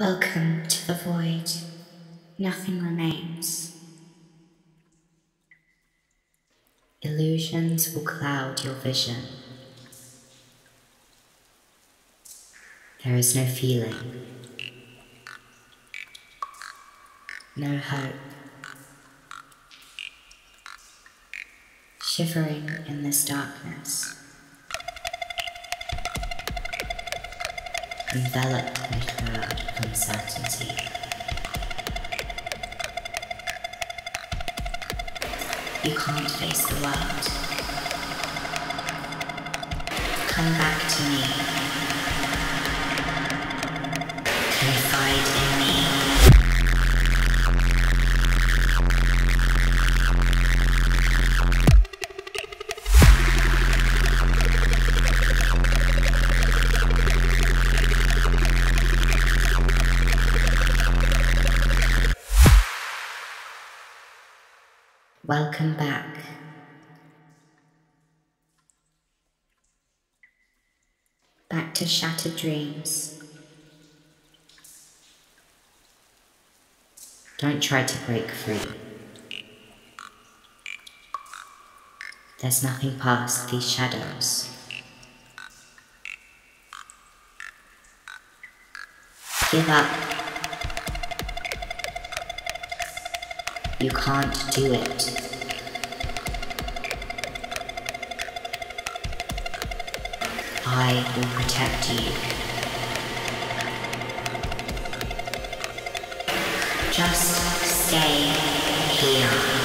Welcome to the void. Nothing remains. Illusions will cloud your vision. There is no feeling, no hope. Shivering in this darkness, enveloped a cloud uncertainty. You can't face the world. Come back to me. Confide in Welcome back. Back to shattered dreams. Don't try to break free. There's nothing past these shadows. Give up. You can't do it. I will protect you. Just stay here.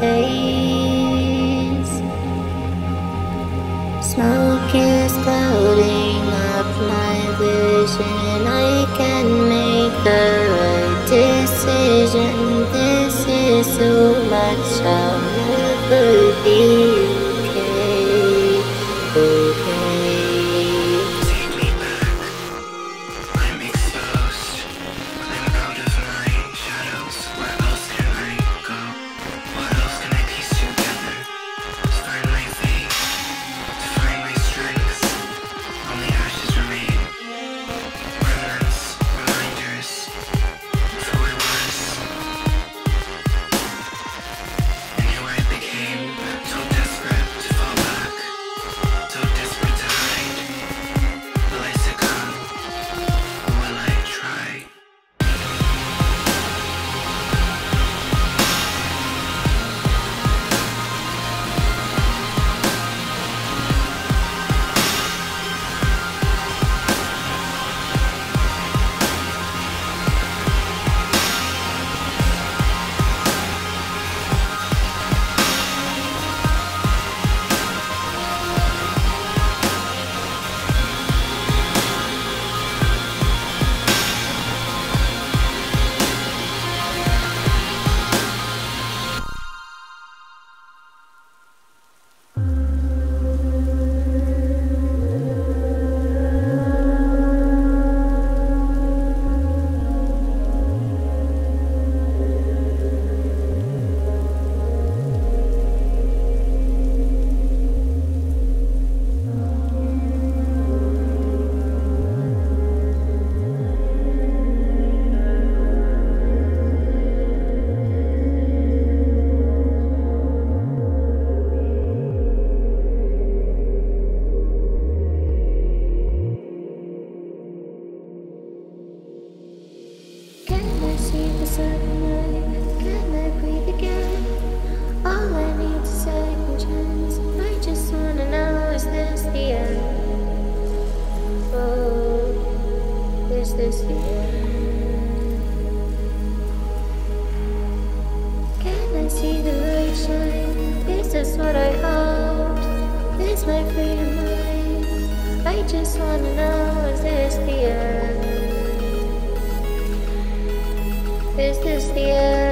Haze Smoke is clouding up my vision. I can make the right decision. This is so much I'll my freedom lies? I just wanna know, is this the end? Is this the end?